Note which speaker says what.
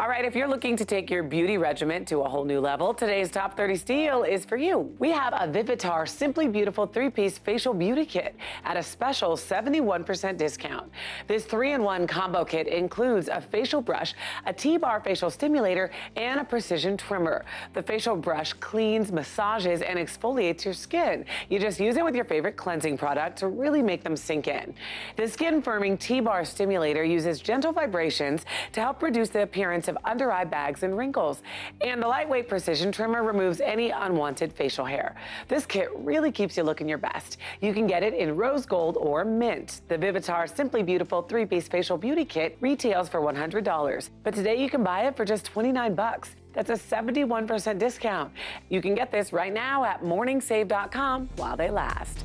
Speaker 1: All right, if you're looking to take your beauty regimen to a whole new level, today's top 30 steal is for you. We have a Vivitar Simply Beautiful three-piece facial beauty kit at a special 71% discount. This three-in-one combo kit includes a facial brush, a T-bar facial stimulator, and a precision trimmer. The facial brush cleans, massages, and exfoliates your skin. You just use it with your favorite cleansing product to really make them sink in. The skin-firming T-bar stimulator uses gentle vibrations to help reduce the appearance of under eye bags and wrinkles. And the lightweight precision trimmer removes any unwanted facial hair. This kit really keeps you looking your best. You can get it in rose gold or mint. The Vivitar Simply Beautiful three-piece facial beauty kit retails for $100, but today you can buy it for just 29 bucks. That's a 71% discount. You can get this right now at morningsave.com while they last.